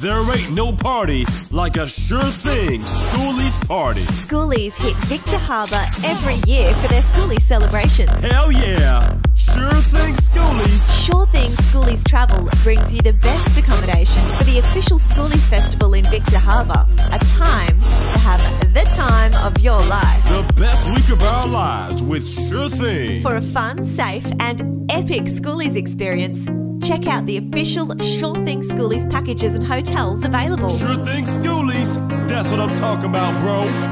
There ain't no party like a sure thing schoolies party. Schoolies hit Victor Harbor every year for their schoolies celebration. Hell yeah! Sure thing schoolies. Sure Thing Schoolies Travel brings you the best accommodation for the official Schoolies Festival in Victor Harbor. A time to have the time of your life. The best week of our lives with Sure Thing. For a fun, safe, and epic Schoolies experience, check out the official Sure Thing Schoolies packages and hotels available. Sure thing schoolies. That's what I'm talking about, bro.